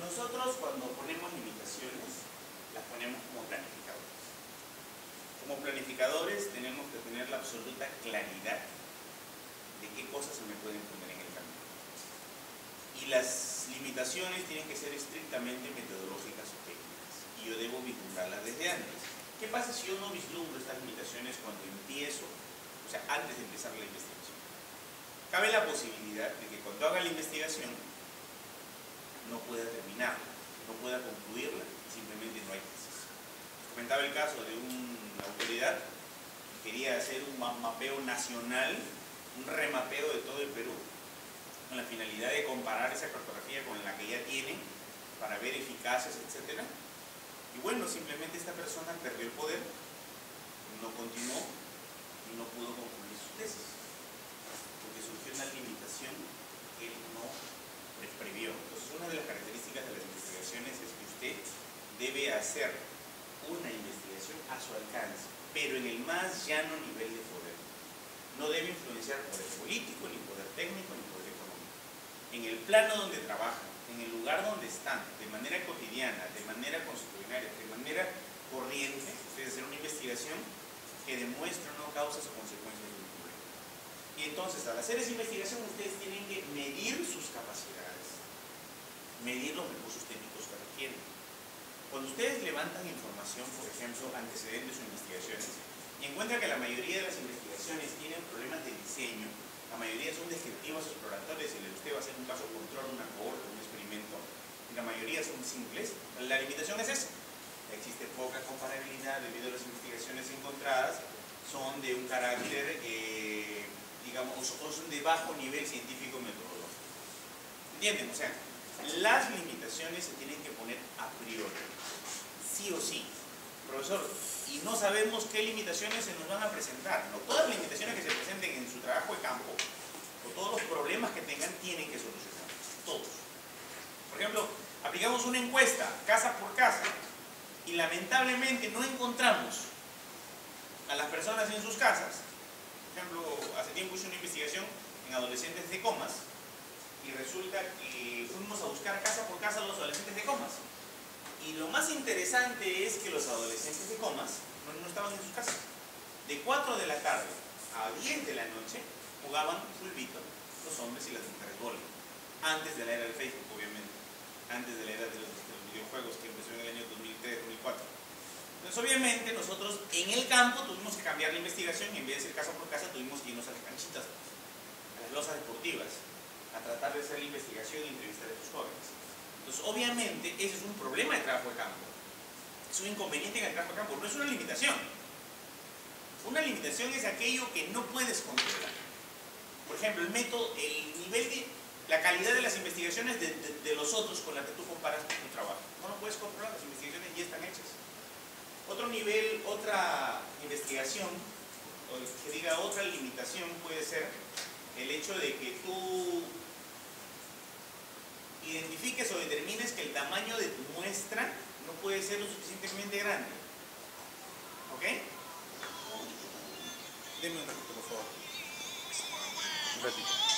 Nosotros cuando ponemos limitaciones, las ponemos como planificadores. Como planificadores tenemos que tener la absoluta claridad de qué cosas se me pueden poner en el camino. Y las limitaciones tienen que ser estrictamente metodológicas o técnicas. Y yo debo vislumbrarlas desde antes. ¿Qué pasa si yo no vislumbro estas limitaciones cuando empiezo, o sea, antes de empezar la investigación? Cabe la posibilidad de que cuando haga la investigación no pueda terminarla, no pueda concluirla, simplemente no hay tesis. Comentaba el caso de una autoridad que quería hacer un mapeo nacional, un remapeo de todo el Perú, con la finalidad de comparar esa cartografía con la que ya tienen para ver eficacias, etc. Y bueno, simplemente esta persona perdió el poder, no continuó y no pudo concluir su tesis surgió una limitación que él no previó. Entonces, una de las características de las investigaciones es que usted debe hacer una investigación a su alcance, pero en el más llano nivel de poder. No debe influenciar poder político, ni poder técnico, ni poder económico. En el plano donde trabajan, en el lugar donde están, de manera cotidiana, de manera constitucional, de manera corriente, usted hacer una investigación que demuestre no causas o consecuencias y entonces, al hacer esa investigación, ustedes tienen que medir sus capacidades, medir los recursos técnicos que requieren. Cuando ustedes levantan información, por ejemplo, antecedentes o investigaciones, y encuentran que la mayoría de las investigaciones tienen problemas de diseño, la mayoría son descriptivas exploratorias, y usted va a hacer un caso control, una cohorte, un experimento, y la mayoría son simples, la limitación es esa. Existe poca comparabilidad debido a las investigaciones encontradas, son de un carácter eh, digamos, o son de bajo nivel científico metodológico. ¿Entienden? O sea, las limitaciones se tienen que poner a priori, sí o sí. Profesor, y no sabemos qué limitaciones se nos van a presentar. No todas las limitaciones que se presenten en su trabajo de campo, o todos los problemas que tengan, tienen que solucionar. Todos. Por ejemplo, aplicamos una encuesta, casa por casa, y lamentablemente no encontramos a las personas en sus casas por ejemplo, hace tiempo hice una investigación en adolescentes de comas y resulta que fuimos a buscar casa por casa a los adolescentes de comas. Y lo más interesante es que los adolescentes de comas no, estaban en sus casas. De 4 de la tarde a 10 de la noche jugaban fulbito los hombres y las mujeres vóley. Antes de la era del Facebook, obviamente. Antes de la era de los, de los videojuegos que empezó en el año 2003-2004. Entonces, obviamente, nosotros en el campo tuvimos que cambiar la investigación y en vez de ser casa por casa, tuvimos que irnos a las canchitas, a las losas deportivas, a tratar de hacer la investigación y entrevistar a estos jóvenes. Entonces, obviamente, ese es un problema de trabajo de campo. Es un inconveniente en el trabajo de campo, no es una limitación. Una limitación es aquello que no puedes controlar. Por ejemplo, el método, el nivel de, la calidad de las investigaciones de, de los otros con las que tú comparas tu trabajo. No lo puedes controlar, las investigaciones ya están hechas. Otro nivel, otra investigación, o que diga otra limitación puede ser el hecho de que tú identifiques o determines que el tamaño de tu muestra no puede ser lo suficientemente grande. ¿Ok? Deme un ratito, por favor. Un ratito.